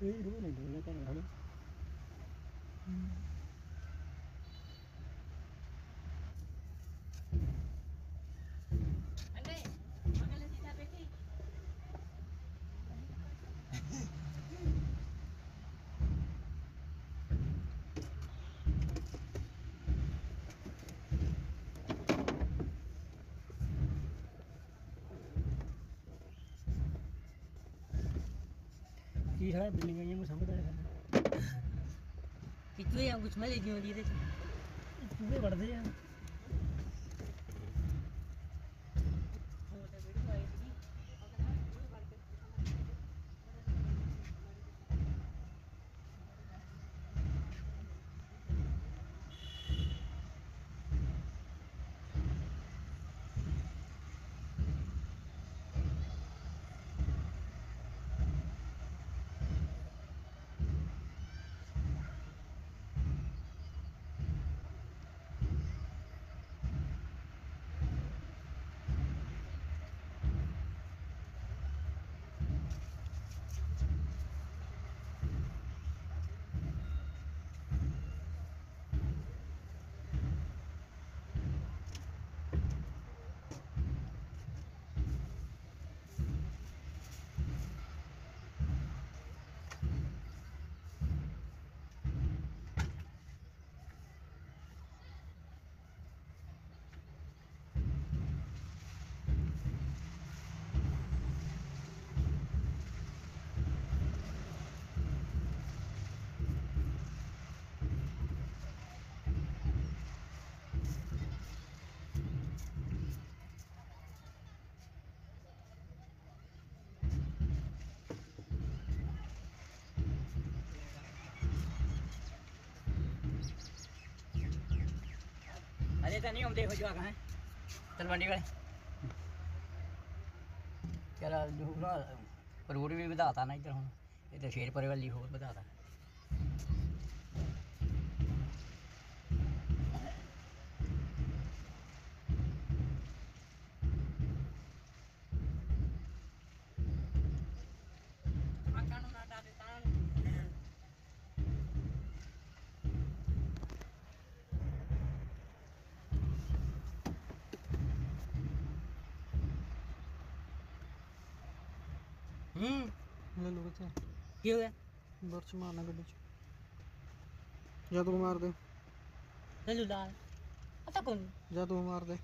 えー、どうなんだろう、わからな？い。ਕੀ ਹੈ? ਬਿੱਲੀਆਂ ਜਿਹੀਆਂ ਨੂੰ ਸਮਝਦਾ ਹੈ ਕਿੱਥੇ ਆ? ਕੁਛ ਮੈਂ ਲੱਗੀ ਹੁੰਦੀ ਇਹਦੇ ਚ। ਚੂਹੇ ਵੜਦੇ ਆ? ਅਜੇ ਤਾਂ ਨਹੀਂ ਆਉਂਦੇ ਹੋ ਜਵਾਕ, ਹੈ? ਤਲਵੰਡੀ ਵਾਲੇ। ਚਲ ਜੋ ਨਾ ਰੋਡ ਵੀ ਵਧਾਤਾ ਨਾ ਇੱਧਰ ਹੁਣ। ਇਹ ਤੇ ਸ਼ੇਰਪੁਰੇ ਵਾਲੀ ਹੋਰ ਵਧਾਤਾ। ਹੂੰ। ਲੈ ਲੋ ਕਿੱਥੇ? ਕੀ ਹੋ ਗਿਆ ਬਰਚ ਮਾਰਨਾ ਗੱਡੀ ਚ। ਜਾਂ ਤੂੰ ਮਾਰ ਦੇ। ਲੈ ਲੂ ਲਾਲ ਅਤਾ ਕੋਣ? ਜਾਂ ਤੂੰ ਮਾਰ ਦੇ।